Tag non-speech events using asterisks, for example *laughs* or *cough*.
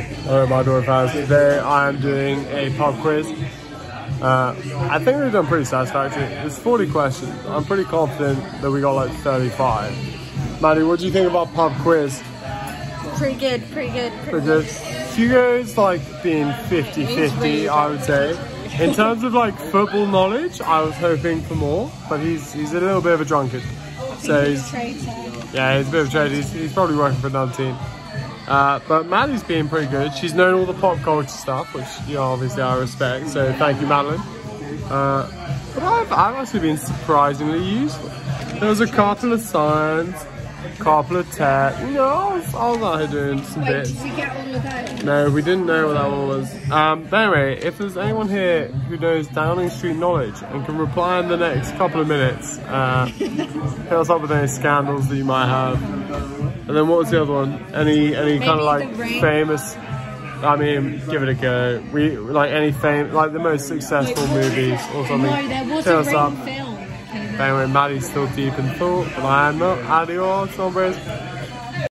Hello, my door fans. Today I am doing a pub quiz. Uh, I think we've done pretty satisfactory. It's 40 questions. I'm pretty confident that we got like 35. Maddie, what do you think about pub quiz? Pretty good, pretty good, pretty, Pretty good. Hugo's like being 50-50, I would say. In terms of like football knowledge, I was hoping for more, but he's he's a little bit of a drunkard. So he's Traitor. Yeah, he's a bit of a trade. He's, he's probably working for another team. Uh, but Maddie's been pretty good. She's known all the pop culture stuff, which you know, obviously I respect. So thank you, Madeline. Uh, but I've, I've actually been surprisingly useful. There was a couple of signs, couple of tech. You know, I was, I was out here doing some Wait, bits. did we get all of those? No, we didn't know what that one was. Um, but anyway, if there's anyone here who knows Downing Street knowledge and can reply in the next couple of minutes, uh, *laughs* hit us up with any scandals that you might have. And then what was the other one? Any any kind of like famous? I mean, give it a go. We like any fame, like the most successful movies or something. No, there was hit a up. film. Anyway, Maddie's still deep in thought, but I am not. Adios, hombres.